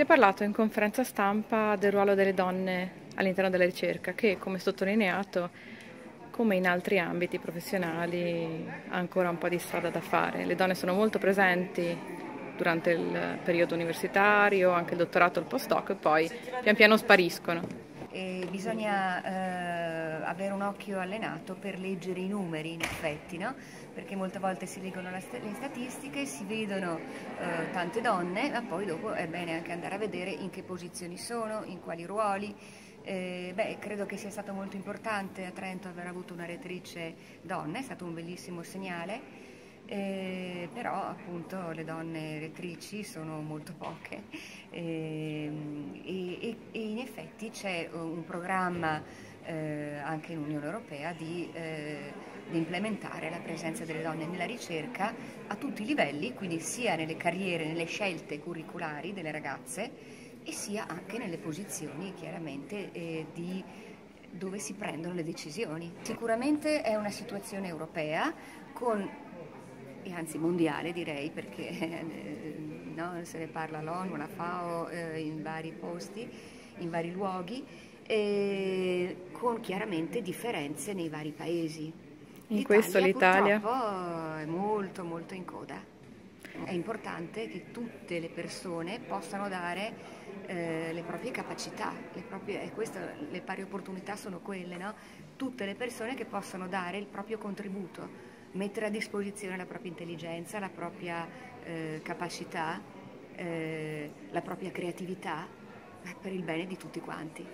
Si è parlato in conferenza stampa del ruolo delle donne all'interno della ricerca che, come sottolineato, come in altri ambiti professionali, ha ancora un po' di strada da fare. Le donne sono molto presenti durante il periodo universitario, anche il dottorato, il postdoc, e poi pian piano spariscono. E bisogna eh, avere un occhio allenato per leggere i numeri, in effetti, no? perché molte volte si leggono le statistiche, si vedono eh, tante donne, ma poi dopo è bene anche andare a vedere in che posizioni sono, in quali ruoli. Eh, beh, credo che sia stato molto importante a Trento aver avuto una rettrice donna, è stato un bellissimo segnale. Eh, però appunto le donne rettrici sono molto poche eh, e, e, in effetti c'è un programma eh, anche in Unione Europea di, eh, di, implementare la presenza delle donne nella ricerca a tutti i livelli, quindi sia nelle carriere, nelle scelte curriculari delle ragazze e sia anche nelle posizioni chiaramente eh, di dove si prendono le decisioni. Sicuramente è una situazione europea con anzi mondiale direi perché eh, no, se ne parla all'ONU, la FAO eh, in vari posti, in vari luoghi, eh, con chiaramente differenze nei vari paesi. In L'Italia, questo l'Italia è molto molto in coda. È importante che tutte le persone possano dare eh, le proprie capacità, le, proprie, e questo, le pari opportunità sono quelle, no? tutte le persone che possano dare il proprio contributo mettere a disposizione la propria intelligenza, la propria eh, capacità, eh, la propria creatività per il bene di tutti quanti.